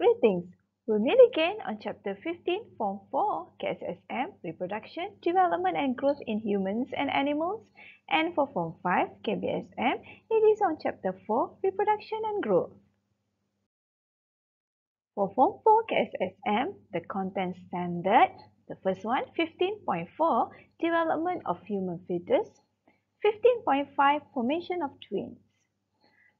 Greetings! We'll meet again on Chapter 15, Form 4, KSSM, Reproduction, Development and Growth in Humans and Animals. And for Form 5, KBSM, it is on Chapter 4, Reproduction and Growth. For Form 4 KSSM, the content standard, the first one, 15.4, Development of Human Fetus. 15.5, Formation of Twins.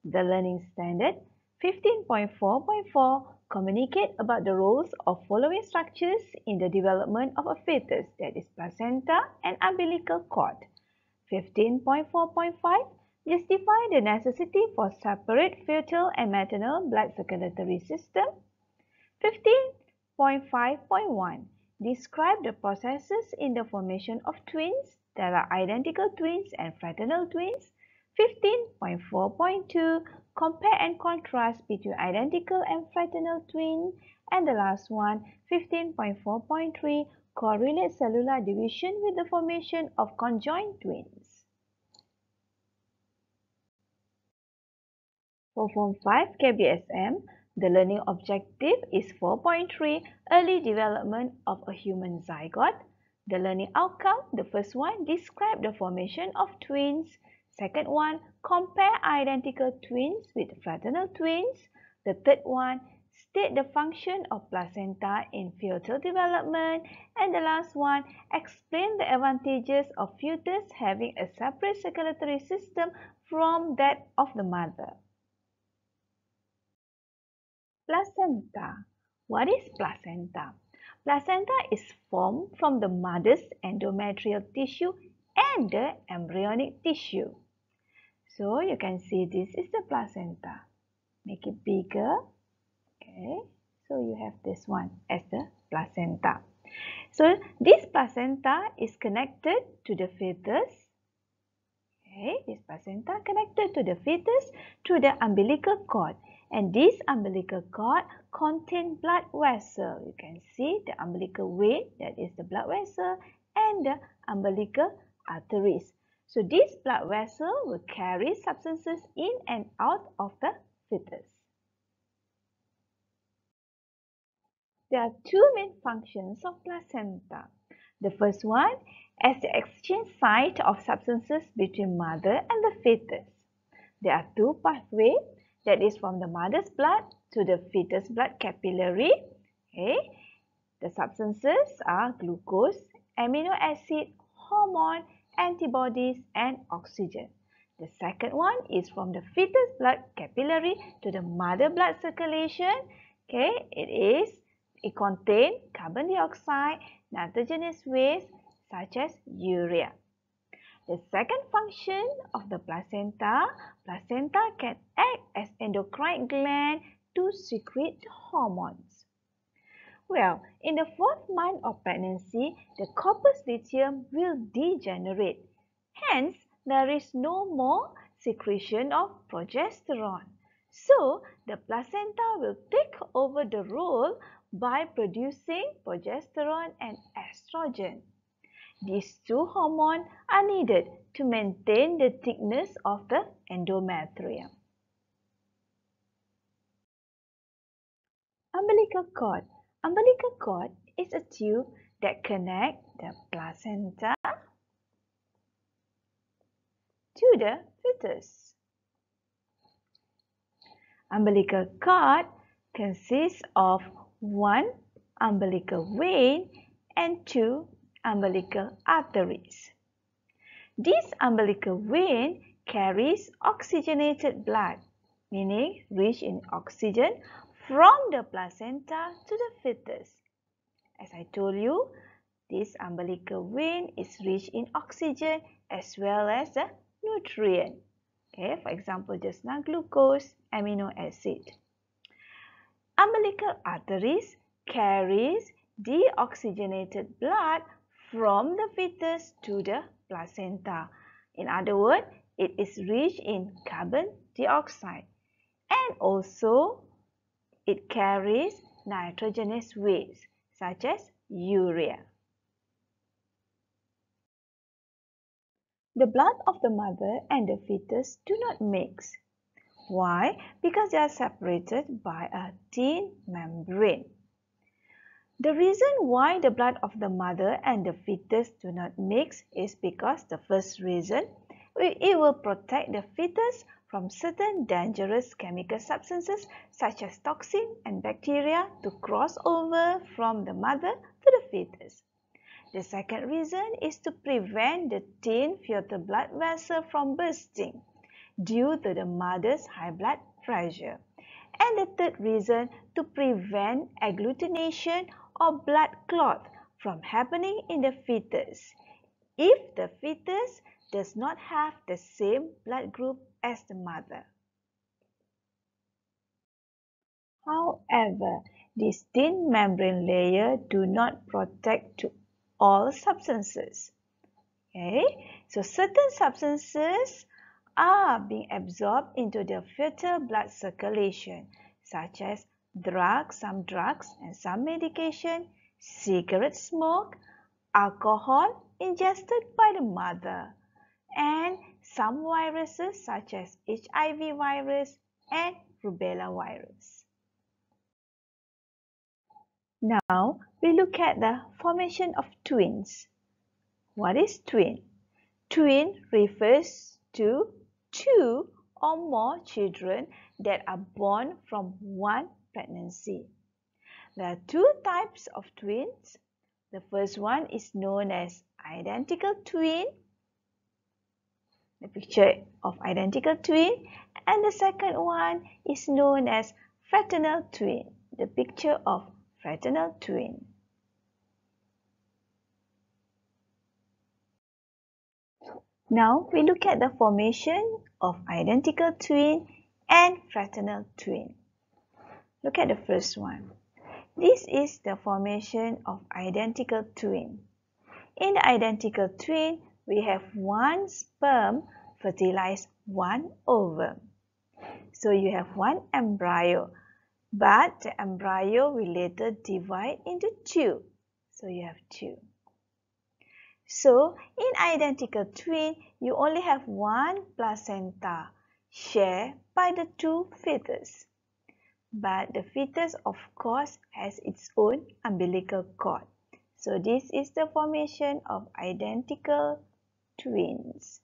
The learning standard, 15.4.4, communicate about the roles of following structures in the development of a fetus, that is placenta and umbilical cord. 15.4.5 Justify the necessity for separate fetal and maternal blood circulatory system. 15.5.1 Describe the processes in the formation of twins. that are identical twins and fraternal twins. 15.4.2 Compare and contrast between identical and fraternal twin. And the last one, 15.4.3, correlate cellular division with the formation of conjoined twins. For Form 5 KBSM, the learning objective is 4.3, early development of a human zygote. The learning outcome, the first one, describe the formation of twins. Second one, compare identical twins with fraternal twins. The third one, state the function of placenta in fetal development. And the last one, explain the advantages of fetus having a separate circulatory system from that of the mother. Placenta. What is placenta? Placenta is formed from the mother's endometrial tissue and the embryonic tissue. So you can see this is the placenta. Make it bigger. Okay. So you have this one as the placenta. So this placenta is connected to the fetus. Okay. This placenta connected to the fetus through the umbilical cord. And this umbilical cord contain blood vessel. You can see the umbilical vein, that is the blood vessel, and the umbilical arteries. So this blood vessel will carry substances in and out of the fetus. There are two main functions of placenta. The first one as the exchange site of substances between mother and the fetus. There are two pathways that is from the mother's blood to the fetus blood capillary. Okay. The substances are glucose, amino acid, hormone antibodies and oxygen. The second one is from the fetus blood capillary to the mother blood circulation. Okay, it is, it contains carbon dioxide, nitrogenous waste such as urea. The second function of the placenta, placenta can act as endocrine gland to secrete hormones. Well, in the fourth month of pregnancy, the corpus luteum will degenerate. Hence, there is no more secretion of progesterone. So, the placenta will take over the role by producing progesterone and estrogen. These two hormones are needed to maintain the thickness of the endometrium. Umbilical cord Umbilical cord is a tube that connects the placenta to the fetus. Umbilical cord consists of one umbilical vein and two umbilical arteries. This umbilical vein carries oxygenated blood, meaning rich in oxygen from the placenta to the fetus. As I told you, this umbilical vein is rich in oxygen as well as the nutrient. Okay, for example, just now glucose, amino acid. Umbilical arteries carries deoxygenated blood from the fetus to the placenta. In other words, it is rich in carbon dioxide and also it carries nitrogenous waste such as urea. The blood of the mother and the fetus do not mix. Why? Because they are separated by a thin membrane. The reason why the blood of the mother and the fetus do not mix is because the first reason, it will protect the fetus from certain dangerous chemical substances such as toxin and bacteria to cross over from the mother to the fetus. The second reason is to prevent the thin fetal blood vessel from bursting due to the mother's high blood pressure. And the third reason to prevent agglutination or blood clot from happening in the fetus if the fetus does not have the same blood group as the mother. However, this thin membrane layer do not protect to all substances. Okay, so certain substances are being absorbed into the fetal blood circulation such as drugs, some drugs and some medication, cigarette smoke, alcohol ingested by the mother, and some viruses such as HIV virus and rubella virus. Now we look at the formation of twins. What is twin? Twin refers to two or more children that are born from one pregnancy. There are two types of twins. The first one is known as identical twin, the picture of identical twin, and the second one is known as fraternal twin, the picture of fraternal twin. Now we look at the formation of identical twin and fraternal twin. Look at the first one. This is the formation of identical twin. In the identical twin, we have one sperm fertilize one ovum. So you have one embryo, but the embryo will later divide into two. So you have two. So in identical twin, you only have one placenta shared by the two fetus but the fetus of course has its own umbilical cord. So this is the formation of identical twins.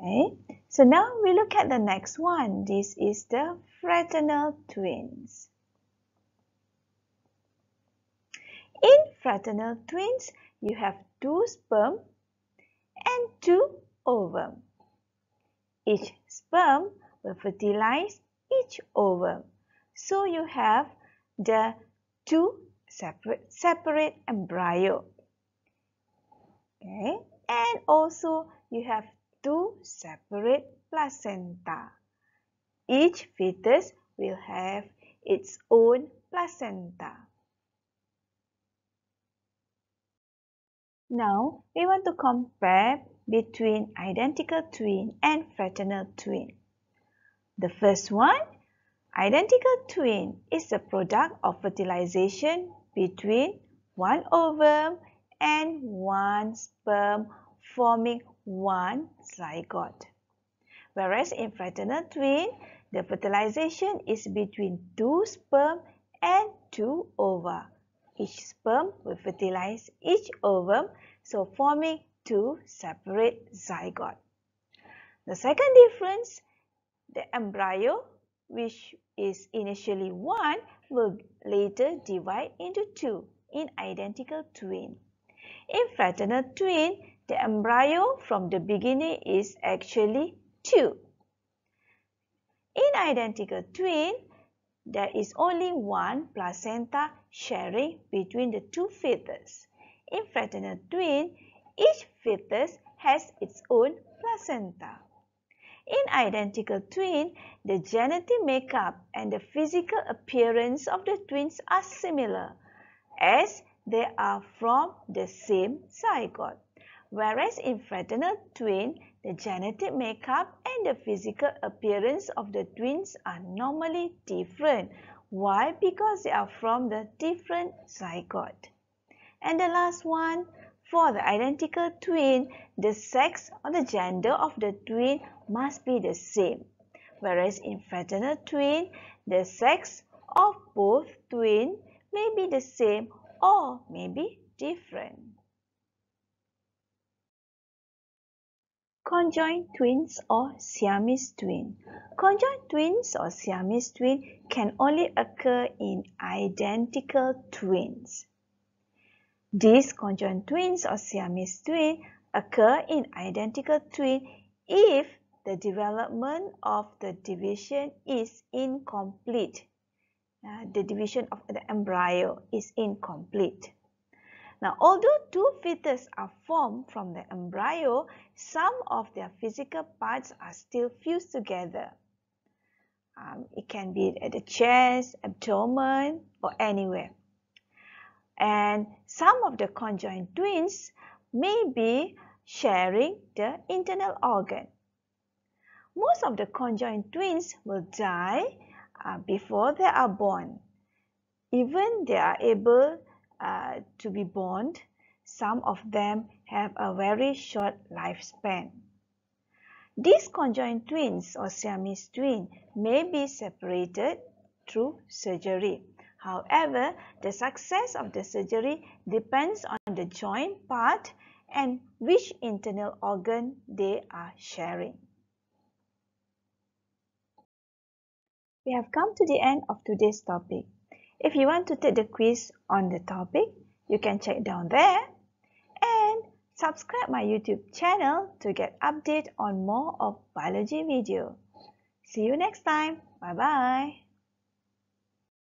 Okay, so now we look at the next one. This is the fraternal twins. In fraternal twins, you have two sperm and two ovum. Each sperm will fertilize each ovum. So you have the two separate, separate embryo. Okay, and also you have two separate placenta. Each fetus will have its own placenta. Now, we want to compare between identical twin and fraternal twin. The first one, identical twin, is the product of fertilization between one ovum and one sperm forming one zygote. Whereas in fraternal twin, the fertilization is between two sperm and two ova. Each sperm will fertilize each ovum, so forming two separate zygote. The second difference the embryo, which is initially 1, will later divide into 2 in identical twin. In fraternal twin, the embryo from the beginning is actually 2. In identical twin, there is only one placenta sharing between the two fetus. In fraternal twin, each fetus has its own placenta. In identical twin, the genetic makeup and the physical appearance of the twins are similar as they are from the same zygote. Whereas in fraternal twin, the genetic makeup and the physical appearance of the twins are normally different. Why? Because they are from the different zygote. And the last one, for the identical twin, the sex or the gender of the twin must be the same, whereas in fraternal twin, the sex of both twin may be the same or may be different. Conjoined twins or Siamese twin. Conjoined twins or Siamese twin can only occur in identical twins. These conjoined twins or Siamese twin occur in identical twin if the development of the division is incomplete. Uh, the division of the embryo is incomplete. Now, although two fetuses are formed from the embryo, some of their physical parts are still fused together. Um, it can be at the chest, abdomen, or anywhere. And some of the conjoined twins may be sharing the internal organ. Most of the conjoined twins will die uh, before they are born. Even they are able uh, to be born, some of them have a very short lifespan. These conjoined twins or Siamese twin may be separated through surgery. However, the success of the surgery depends on the joint part and which internal organ they are sharing. We have come to the end of today's topic. If you want to take the quiz on the topic, you can check down there and subscribe my YouTube channel to get update on more of biology video. See you next time. Bye bye.